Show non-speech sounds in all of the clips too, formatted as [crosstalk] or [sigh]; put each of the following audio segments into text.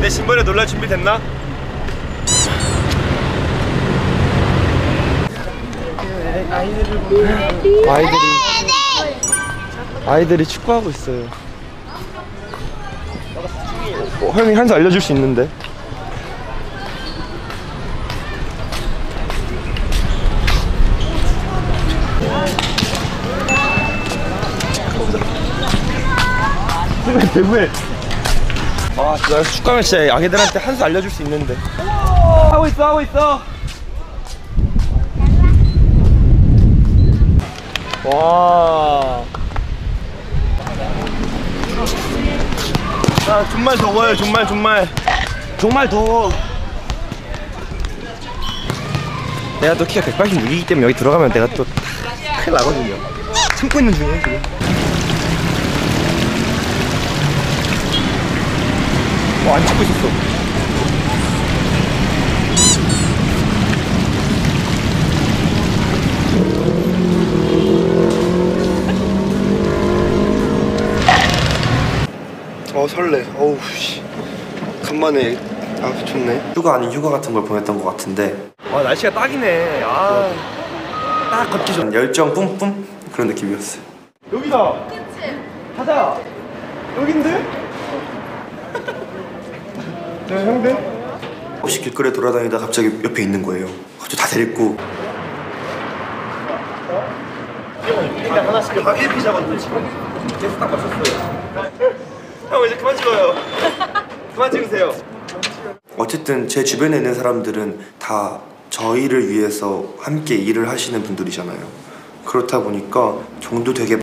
내 신발에 놀랄 준비 됐나? 아이들이 아이들이 축구하고 있어요. 어, 형이 한수 알려줄 수 있는데. 대구에 아 진짜 축구하면 진짜 아기들한테 한 수 알려줄 수 있는데. 하고 있어 하고 있어. 와. 아, 정말 더워요 정말 정말. 정말 더워. 내가 또 키가 186이기 때문에 여기 들어가면 내가 또 큰일 나거든요. 참고 있는 중이에요 지금 어, 안 찍고 있었어. 어 설레. 어우 씨. 간만에 아 좋네. 휴가 아닌 휴가 같은 걸 보냈던 것 같은데 아 날씨가 딱이네. 아. 딱 걷기 좋네. 열정 뿜뿜 그런 느낌이었어요. 여기다. 그치. 가자. 여긴데? 네 형들. 혹시 길거리에 돌아다니다 갑자기 옆에 있는 거예요. 갑자기 다 데리고 일단 하나씩 다 1피자거든요 지금 계속 딱 맞췄어요 형 이제 그만 찍어요 [laughs] 그만 찍으세요 어쨌든 제 주변에 있는 사람들은 다 저희를 위해서 함께 일을 하시는 분들이잖아요. 그렇다 보니까 정도 되게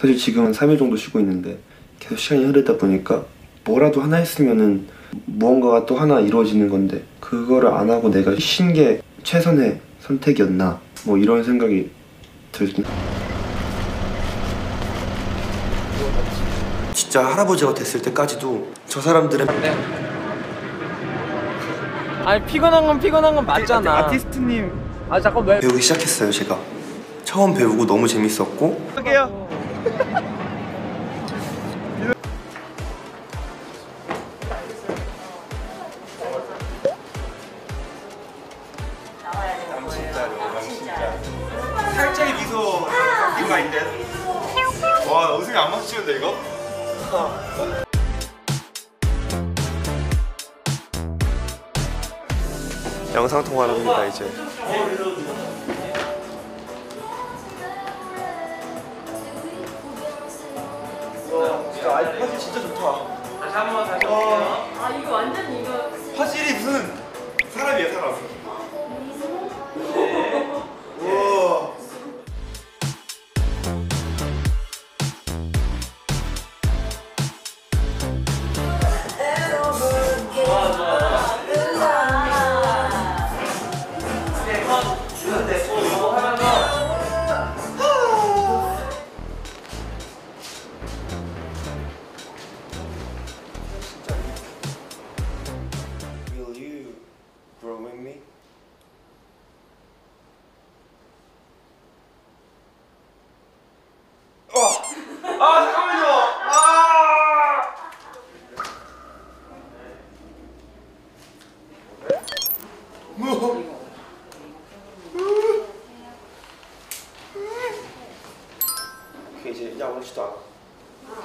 사실 지금은 3일 정도 쉬고 있는데 계속 시간이 흐르다 보니까 뭐라도 하나 했으면은 무언가가 또 하나 이루어지는 건데 그거를 안 하고 내가 쉰 게 최선의 선택이었나? 뭐 이런 생각이 들긴 진짜 할아버지가 됐을 때까지도 저 사람들은 아니 피곤한 건 피곤한 건 맞잖아. 아티스트님. 아 잠깐 왜? 배우기 시작했어요 제가. 처음 배우고 너무 재밌었고 할게요 가 인데? 와 웃음이 안 멈추는데 이거? 영상 통화를 합니다 이제. 진짜 아이 화질 진짜 좋다. 다시 한번 다시 와아 이거 완전 이거. 화질이 무슨 사람이야 사람 이 이제 이제 아무렇지도 않아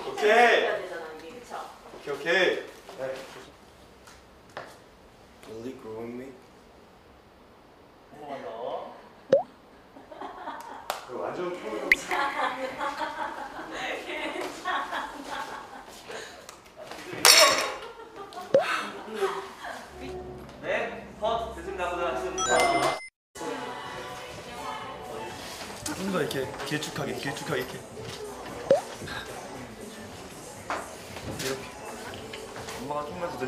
오케이 그쵸? 오케이 오케이 네. Will you grow with me? 완전 네. 헛 됐습니다. 고생하셨습니다. 좀더 이렇게 길쭉하게 길쭉하게 이렇게 조금만 더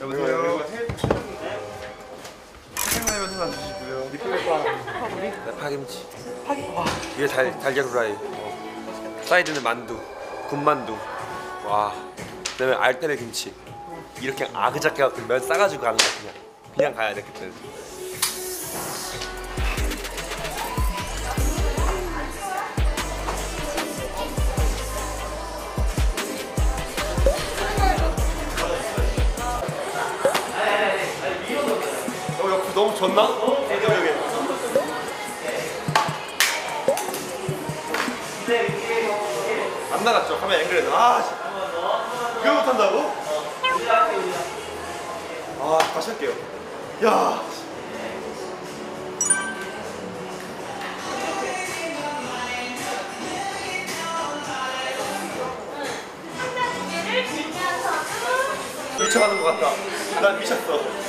여보세요 생라면 하나 주시고요 네, 파김치. 파김 와. 위에 달 달걀 후라이. 어. 사이드는 만두, 군만두. 와. 그다음에 알테네 김치. 이렇게 아그작게 갖고 면 싸가지고 가는 거야 그냥. 그냥 가야 돼 그때는. 졌나? 여기 여기. 안 나갔죠 카메라 앵글에서. 아, 씨. 그거 못한다고? 아, 다시 할게요. 야. 미쳐가는 것 같다. 난 미쳤어.